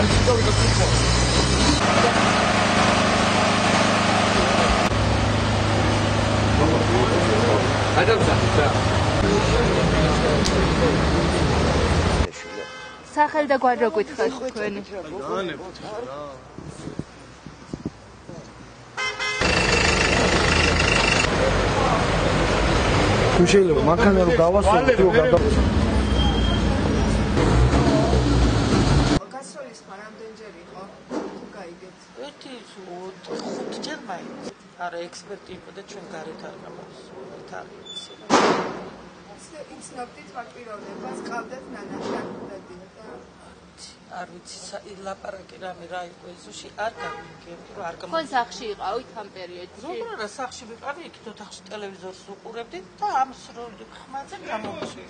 არის და ვიკეთებ. ადამიანს რა სახელი და გვარი რო გითხართ თქვენი? თუ შეიძლება მანქანა რო გავასწრო თუ გადა გასროლის ხარ ამდენჯერ იყო? თუ გაიგეთ? ერთი ხუთჯერ მაინც. არა ექსპერტი იყო და ჩვენ გარეთ არ გამოსულით არ ვიცი. იცნობდით ვაკვიროვნებას ყავდათ ნანაშან დადიოდა არ ვიცი ლაპარაკი რამე რა იყო ეზოში არ გამიგებდი რომ არ ხო გამიგებდი სახში იყავით ამ პერიოდში? როგორ არა სახში ვიყავი იქ ოთახში ტელევიზორს უყურებდი და ამ სრული ხმაზე გამომწვი